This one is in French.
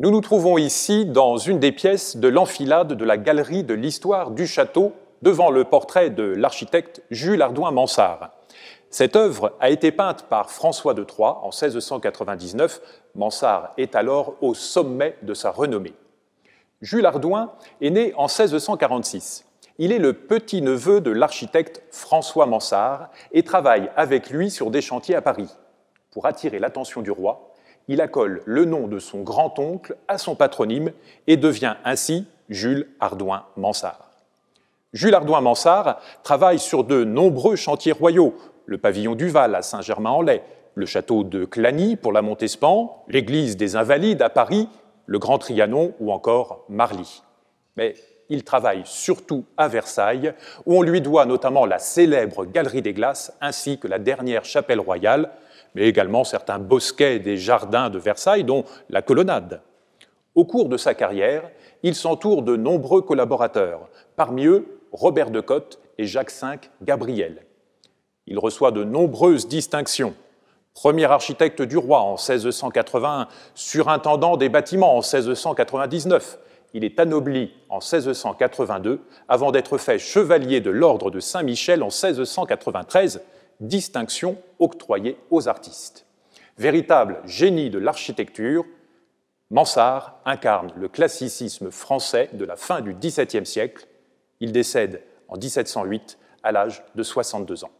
Nous nous trouvons ici dans une des pièces de l'enfilade de la galerie de l'histoire du château, devant le portrait de l'architecte Jules Ardouin Mansart. Cette œuvre a été peinte par François de Troyes en 1699. Mansart est alors au sommet de sa renommée. Jules Ardouin est né en 1646. Il est le petit-neveu de l'architecte François Mansart et travaille avec lui sur des chantiers à Paris. Pour attirer l'attention du roi, il accole le nom de son grand-oncle à son patronyme et devient ainsi Jules Ardouin Mansart. Jules Ardouin Mansart travaille sur de nombreux chantiers royaux, le pavillon du Val à Saint-Germain-en-Laye, le château de Clagny pour la Montespan, l'église des Invalides à Paris, le Grand Trianon ou encore Marly. Mais il travaille surtout à Versailles, où on lui doit notamment la célèbre Galerie des Glaces ainsi que la dernière chapelle royale, mais également certains bosquets des jardins de Versailles, dont la colonnade. Au cours de sa carrière, il s'entoure de nombreux collaborateurs, parmi eux Robert de Cotte et Jacques V Gabriel. Il reçoit de nombreuses distinctions. Premier architecte du roi en 1681, surintendant des bâtiments en 1699. Il est anobli en 1682 avant d'être fait chevalier de l'ordre de Saint-Michel en 1693 distinction octroyée aux artistes. Véritable génie de l'architecture, Mansart incarne le classicisme français de la fin du XVIIe siècle. Il décède en 1708 à l'âge de 62 ans.